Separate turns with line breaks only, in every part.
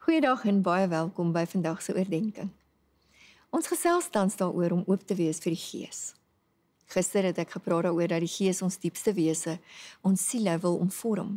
Goeiedag en baie welkom by vandag se oordeenking. Ons gesels tans daaroor om oop te wees vir die Gees. Gister het ek gepraat daaroor dat die Gees ons diepste wese, ons siele wil omvorm.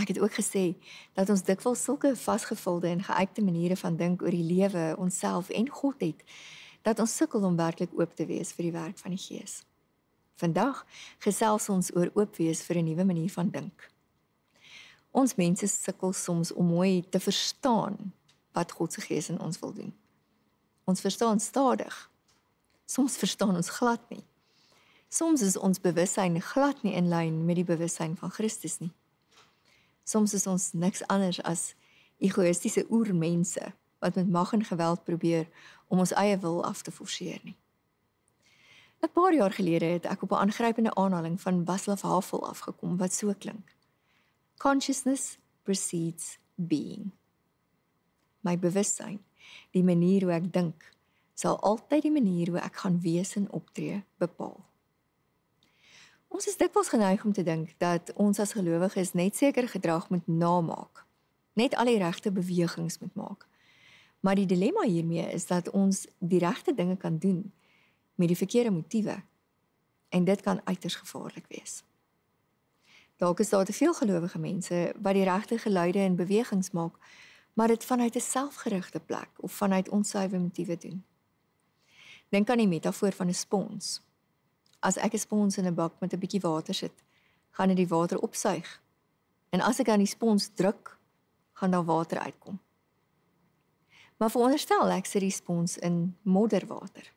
Ek het ook gesê dat ons dikwels sulke vasgevulde en geuite maniere van dink oor die lewe, onsself en God het, dat ons sukkel om werklik oop te wees vir die werk van die Gees. Vandag gesels ons oor oop wees vir 'n nuwe manier van dink. Ons mense sukkel soms om mooi te verstaan wat God se Gees in ons wil doen. Ons verstaan stadig. Soms verstaan ons glad nie. Soms is ons bewussyn glad nie in lyn met die bewussyn van Christus nie. Soms is ons niks anders as egoïstiese oermense wat met mag en geweld probeer om ons eie wil af te forceer nie. 'n Paar jaar gelede het ek op 'n aangrypende aanhaling van Václav Havel afgekom wat so klink. Consciousness precedes being. My bewussyn die manier hoe ek dink sal altyd die manier hoe ek gaan wees en optree bepaal. Ons is dikwels geneig om te dink dat ons as gelowiges net seker gedrag moet namaak, net al die regte bewegings moet maak. Maar die dilemma hiermee is dat ons die regte dinge kan doen met die verkeerde motiewe en dit kan uiters gevaarlik wees. Dalk is daar te veel gelowige mense wat die regte geluide en bewegings maak, maar dit vanuit 'n selfgerigte plek of vanuit onsuiwer motiewe doen. Dink aan die metafoor van 'n spons. As ek 'n spons in 'n bak met 'n bietjie water sit, gaan dit die water opsuig. En as ek aan die spons druk, gaan daar water uitkom. Maar veronderstel ek sit die spons in modderwater.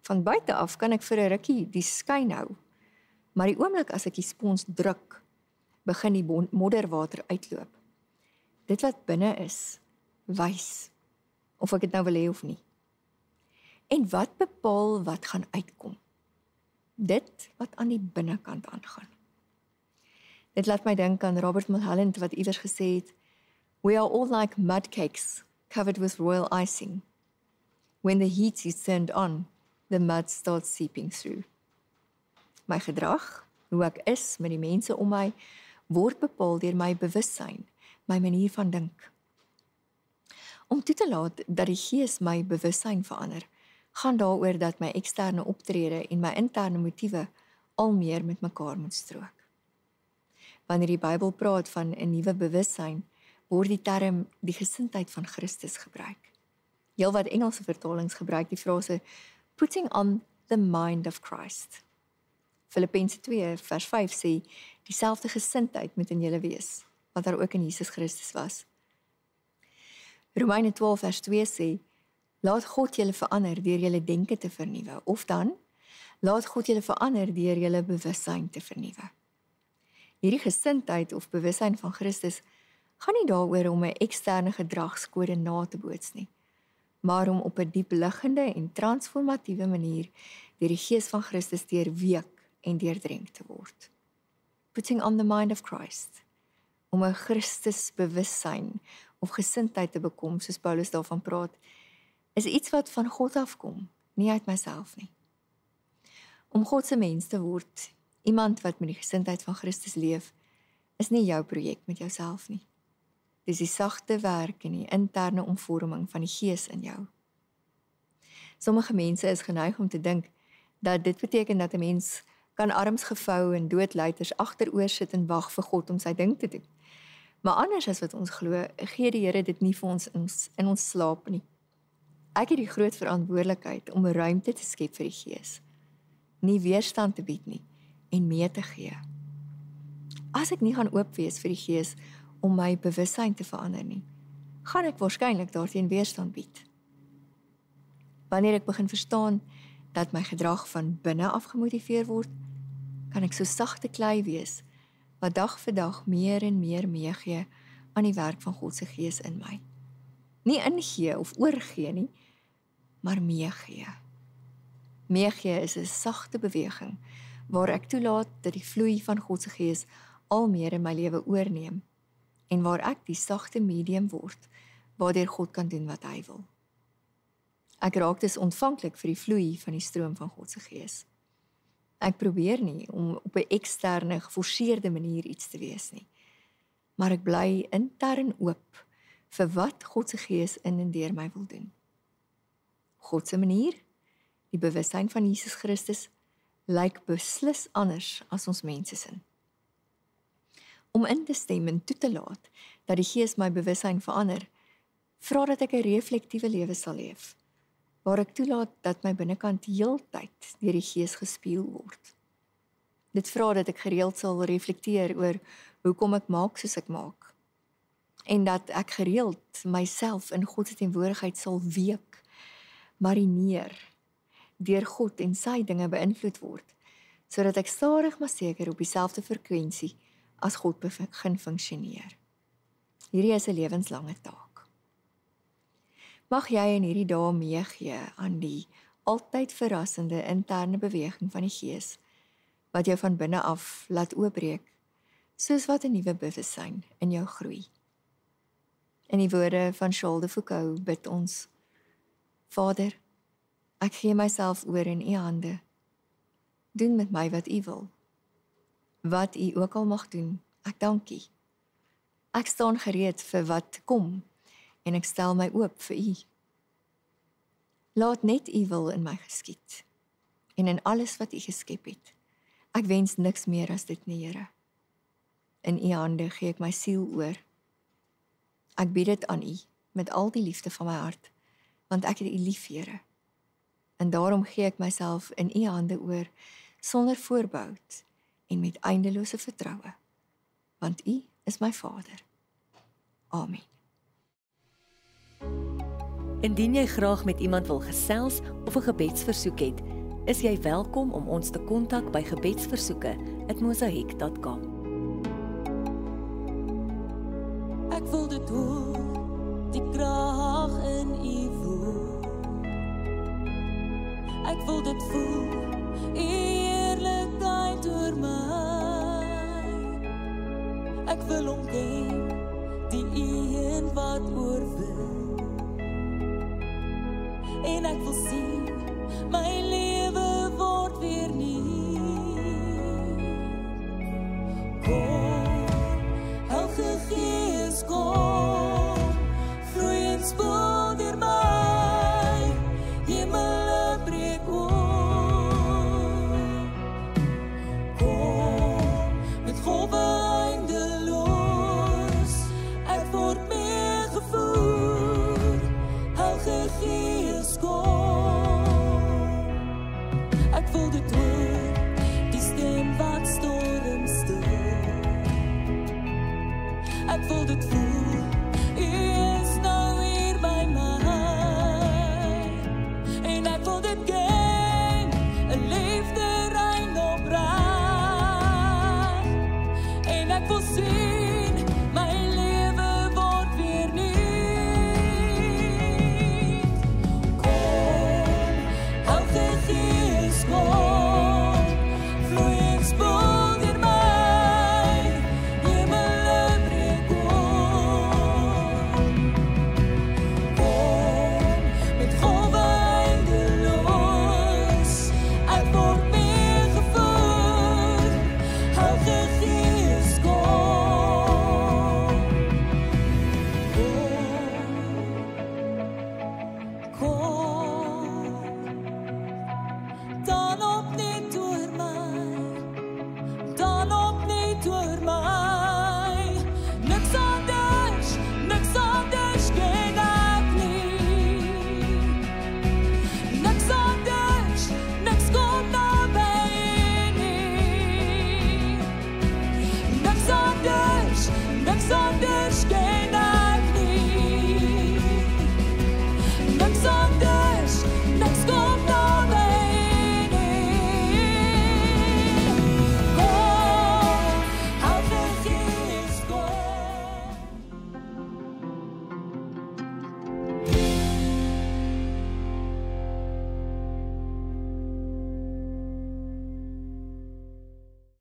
Van buite af kan ek vir 'n rukkie die skyn hou. Maar die oomblik as ek die spons druk, begin die modderwater uitloop dit wat binne is wys of ek dit nou wil hê of nie. En wat bepaal wat gaan uitkom? Dit wat aan die binnekant aangaan. Dit laat my dink aan Robert Mulholland wat iewers gesê het, "We are all like mud cakes covered with royal icing. When the heat is turned on, the mud starts seeping through." My gedrag, hoe ek is met die mense om my, word bepaal deur my bewussyn my manier van dink. Om toe te laat dat die Gees my bewussyn verander, gaan daaroor dat my eksterne optrede en my interne motiewe al meer met mekaar moet strook. Wanneer die Bybel praat van 'n nuwe bewussyn, word die term die gesindheid van Christus gebruik. Heelwat Engelse vertalings gebruik die frase putting on the mind of Christ. Filippense 2 vers 5 sê dieselfde gesindheid moet in julle wees wat daar ook in Jesus Christus was. Romeine 12 vers 2 sê: Laat God julle verander deur julle denke te vernuwe of dan laat God julle verander deur julle bewussyn te vernuwe. Hierdie gesindheid of bewussyn van Christus gaan nie daaroor om 'n eksterne gedragskode na te boots nie, maar om op 'n diep liggende en transformatiewe manier deur die Gees van Christus deurweek en deurdrink te word. Putting on the mind of Christ om 'n Christus bewussyn of gesindheid te bekom soos Paulus daarvan praat is iets wat van God afkom, nie uit myself nie. Om God se mens te word, iemand wat met die gesindheid van Christus leef, is nie jou projek met jouself nie. Dis die sagte werk en die interne omvorming van die Gees in jou. Sommige mense is geneig om te dink dat dit beteken dat 'n mens kan arms gevou en doodluiters agteroor sit en wag vir God om sy ding te doen. Maar anders as wat ons glo, gee die Here dit nie vir ons in, in ons slaap nie. Ek het die groot verantwoordelikheid om 'n ruimte te skep vir die Gees. Nie weerstand te bied nie en mee te gee. As ek nie gaan oop wees vir die Gees om my bewussyn te verander nie, gaan ek waarskynlik daarteen weerstand bied. Wanneer ek begin verstaan dat my gedrag van binne af gemotiveer word, kan ek so sagte klei wees wat dag vir dag meer en meer meegee aan die werk van God se Gees in my. Nie ingee of oorgee nie, maar meegee. Meegee is 'n sagte beweging waar ek toelaat dat die vloei van God se Gees al meer in my lewe oorneem en waar ek die sagte medium word waardeur God kan doen wat hy wil. Ek raak dus ontvanklik vir die vloei van die stroom van God se Gees. Ek probeer nie om op 'n eksterne geforseerde manier iets te wees nie. Maar ek bly intern oop vir wat God se Gees in en deur my wil doen. God se manier, die bewustheid van Jesus Christus, lyk beslis anders as ons mense se. Om in te stem en toe te laat dat die Gees my bewustheid verander, vra dat ek 'n reflektiewe lewe sal leef waar ek toelaat dat my binnekant heeltyd deur die Gees gespeel word. Dit vra dat ek gereeld sal reflekteer oor hoekom ek maak soos ek maak en dat ek gereeld myself in God se teenwoordigheid sal week marineer deur God en sy dinge beïnvloed word sodat ek stadig maar seker op dieselfde frekwensie as God begin funksioneer. Hierdie is 'n lewenslange taak. Mag jy in hierdie dae meegee aan die altyd verrassende interne beweging van die Gees wat jou van binne af laat oopbreek soos wat 'n nuwe bewussyn in jou groei. In die woorde van Charles de Foucault bid ons Vader, ek gee myself oor in U hande. Doen met my wat U wil. Wat U ook al mag doen, ek dankie. Ek staan gereed vir wat kom en ek stel my oop vir U. Laat net U wil in my geskied en in alles wat U geskep het. Ek wens niks meer as dit, nie, Here. In U hande gee ek my siel oor Ek bied dit aan U met al die liefde van my hart, want ek het U lief, Here. En daarom gee ek myself in U hande oor sonder voorbehou en met eindelose vertroue, want U is my Vader. Amen.
Indien jy graag met iemand wil gesels of 'n gebedsversoek het, is jy welkom om ons te kontak by gebedsversoeke@mosaik.com.
voel dit voel eerlikheid oor my. Ek wil omgee die een wat oorwin en ek wil sien my lewe word weer nie